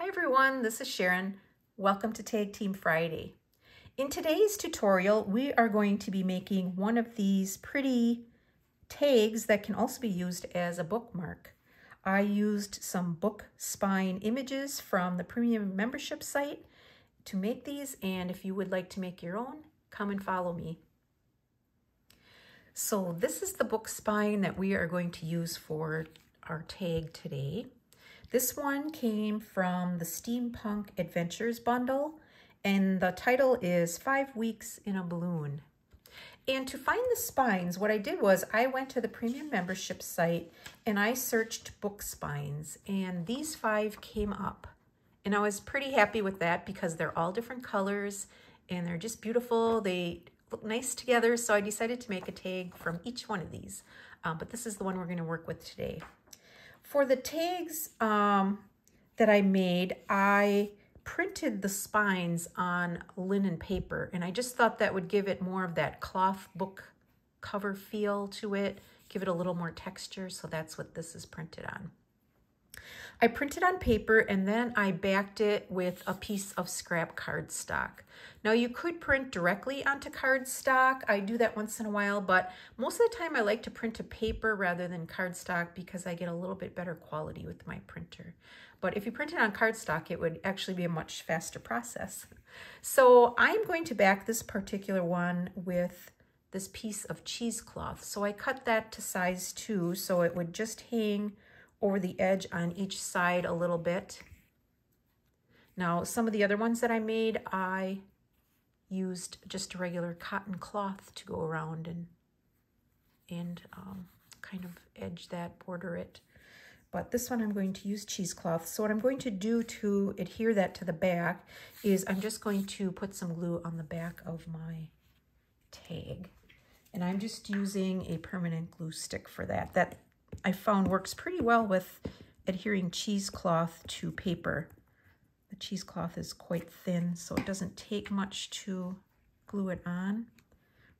Hi everyone, this is Sharon. Welcome to Tag Team Friday. In today's tutorial, we are going to be making one of these pretty tags that can also be used as a bookmark. I used some book spine images from the premium membership site to make these, and if you would like to make your own, come and follow me. So this is the book spine that we are going to use for our tag today. This one came from the Steampunk Adventures bundle, and the title is Five Weeks in a Balloon. And to find the spines, what I did was I went to the premium membership site and I searched book spines, and these five came up. And I was pretty happy with that because they're all different colors and they're just beautiful. They look nice together, so I decided to make a tag from each one of these. Um, but this is the one we're going to work with today. For the tags um, that I made, I printed the spines on linen paper, and I just thought that would give it more of that cloth book cover feel to it, give it a little more texture, so that's what this is printed on. I printed on paper and then I backed it with a piece of scrap cardstock. Now you could print directly onto cardstock. I do that once in a while, but most of the time I like to print to paper rather than cardstock because I get a little bit better quality with my printer. But if you print it on cardstock, it would actually be a much faster process. So I'm going to back this particular one with this piece of cheesecloth. So I cut that to size two so it would just hang over the edge on each side a little bit. Now, some of the other ones that I made, I used just a regular cotton cloth to go around and, and um, kind of edge that, border it. But this one I'm going to use cheesecloth. So what I'm going to do to adhere that to the back is I'm just going to put some glue on the back of my tag. And I'm just using a permanent glue stick for that. That I found works pretty well with adhering cheesecloth to paper. The cheesecloth is quite thin, so it doesn't take much to glue it on.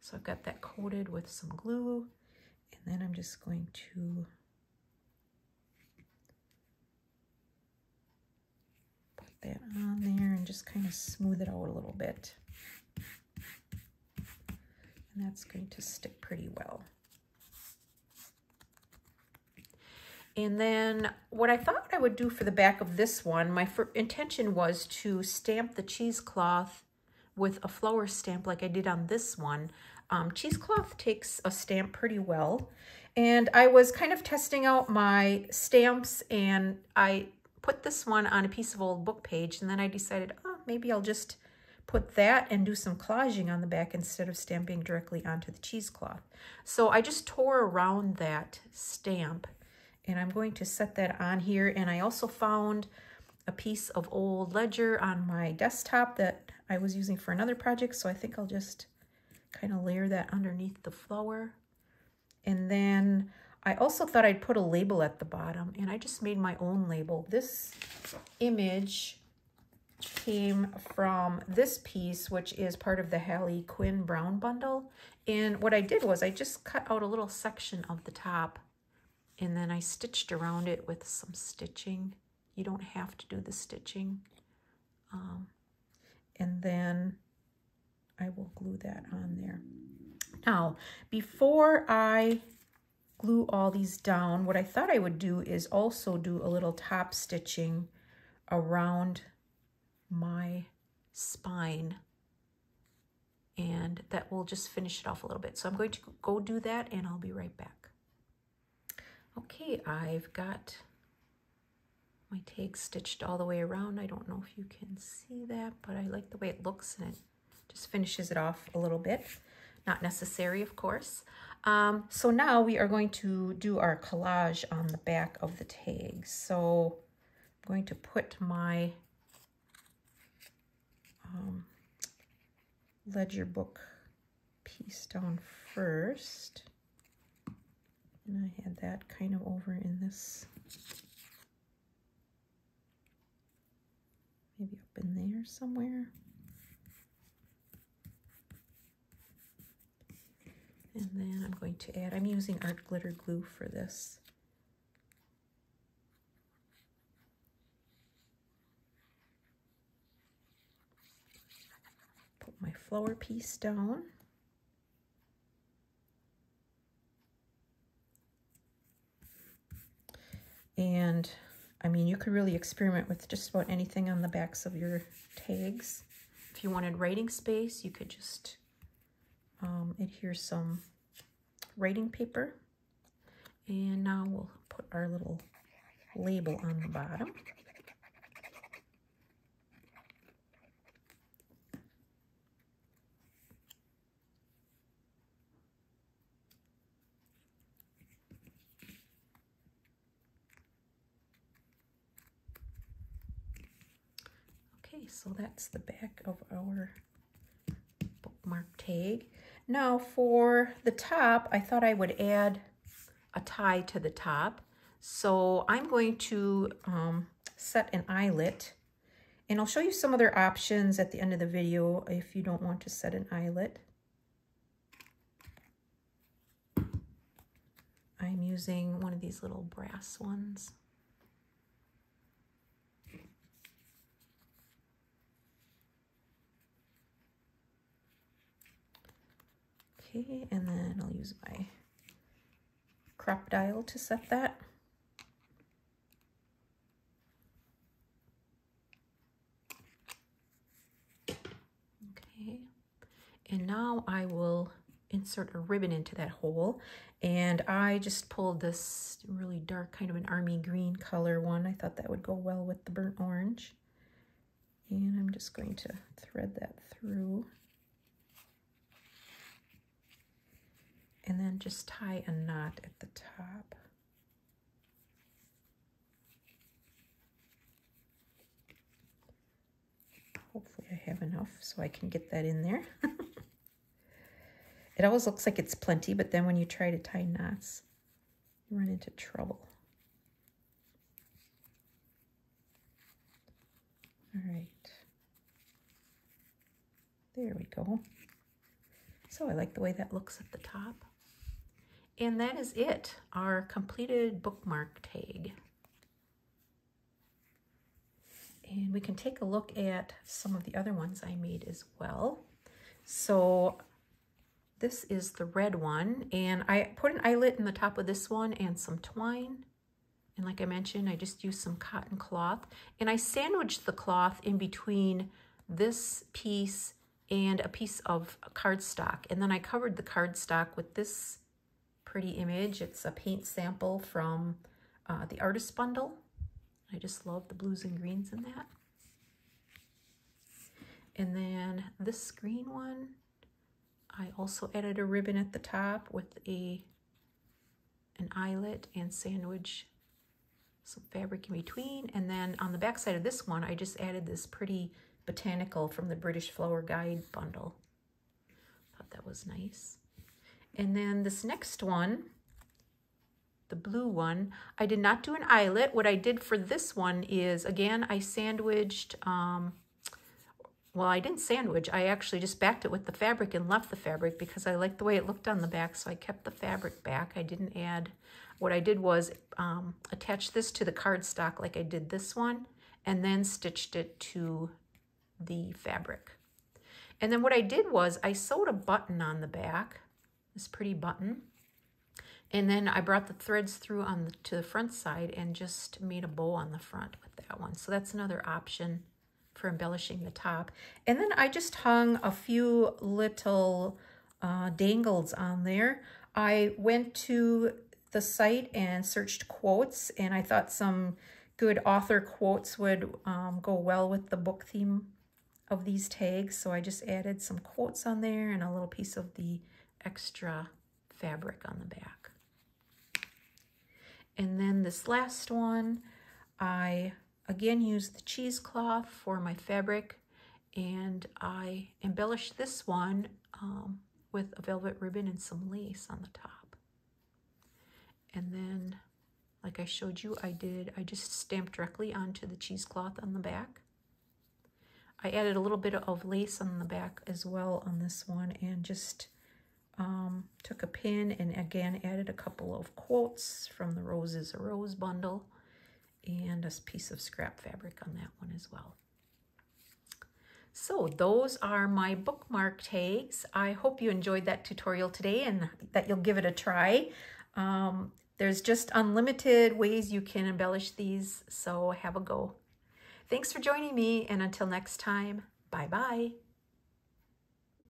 So I've got that coated with some glue, and then I'm just going to put that on there and just kind of smooth it out a little bit. And that's going to stick pretty well. And then what I thought I would do for the back of this one, my intention was to stamp the cheesecloth with a flower stamp like I did on this one. Um, cheesecloth takes a stamp pretty well. And I was kind of testing out my stamps and I put this one on a piece of old book page and then I decided, oh, maybe I'll just put that and do some collaging on the back instead of stamping directly onto the cheesecloth. So I just tore around that stamp and I'm going to set that on here. And I also found a piece of old ledger on my desktop that I was using for another project. So I think I'll just kind of layer that underneath the flower. And then I also thought I'd put a label at the bottom and I just made my own label. This image came from this piece, which is part of the Hallie Quinn Brown bundle. And what I did was I just cut out a little section of the top and then I stitched around it with some stitching. You don't have to do the stitching. Um, and then I will glue that on there. Now, before I glue all these down, what I thought I would do is also do a little top stitching around my spine and that will just finish it off a little bit. So I'm going to go do that and I'll be right back. Okay, I've got my tag stitched all the way around. I don't know if you can see that, but I like the way it looks and it just finishes it off a little bit. Not necessary, of course. Um, so now we are going to do our collage on the back of the tag. So I'm going to put my um, ledger book piece down first. And I had that kind of over in this. Maybe up in there somewhere. And then I'm going to add, I'm using art glitter glue for this. Put my flower piece down. And I mean, you could really experiment with just about anything on the backs of your tags. If you wanted writing space, you could just um, adhere some writing paper. And now we'll put our little label on the bottom. Okay, so that's the back of our bookmark tag. Now for the top, I thought I would add a tie to the top. So I'm going to um, set an eyelet and I'll show you some other options at the end of the video if you don't want to set an eyelet. I'm using one of these little brass ones. Okay, and then I'll use my crop dial to set that. Okay, and now I will insert a ribbon into that hole and I just pulled this really dark kind of an army green color one. I thought that would go well with the burnt orange. And I'm just going to thread that through. And then just tie a knot at the top. Hopefully I have enough so I can get that in there. it always looks like it's plenty, but then when you try to tie knots, you run into trouble. All right. There we go. So I like the way that looks at the top. And that is it, our completed bookmark tag. And we can take a look at some of the other ones I made as well. So this is the red one, and I put an eyelet in the top of this one and some twine. And like I mentioned, I just used some cotton cloth, and I sandwiched the cloth in between this piece and a piece of cardstock. And then I covered the cardstock with this pretty image. It's a paint sample from uh, the Artist Bundle. I just love the blues and greens in that. And then this green one, I also added a ribbon at the top with a an eyelet and sandwich some fabric in between. And then on the back side of this one, I just added this pretty botanical from the British Flower Guide bundle. Thought that was nice. And then this next one, the blue one, I did not do an eyelet. What I did for this one is, again, I sandwiched, um, well, I didn't sandwich. I actually just backed it with the fabric and left the fabric because I liked the way it looked on the back, so I kept the fabric back. I didn't add, what I did was um, attach this to the cardstock like I did this one, and then stitched it to the fabric. And then what I did was I sewed a button on the back this pretty button. And then I brought the threads through on the, to the front side and just made a bow on the front with that one. So that's another option for embellishing the top. And then I just hung a few little uh, dangles on there. I went to the site and searched quotes and I thought some good author quotes would um, go well with the book theme of these tags. So I just added some quotes on there and a little piece of the extra fabric on the back. And then this last one, I again used the cheesecloth for my fabric and I embellished this one um, with a velvet ribbon and some lace on the top. And then, like I showed you, I did, I just stamped directly onto the cheesecloth on the back. I added a little bit of lace on the back as well on this one and just um, took a pin and again added a couple of quotes from the Roses a Rose bundle and a piece of scrap fabric on that one as well. So those are my bookmark tags. I hope you enjoyed that tutorial today and that you'll give it a try. Um, there's just unlimited ways you can embellish these, so have a go. Thanks for joining me, and until next time, bye-bye.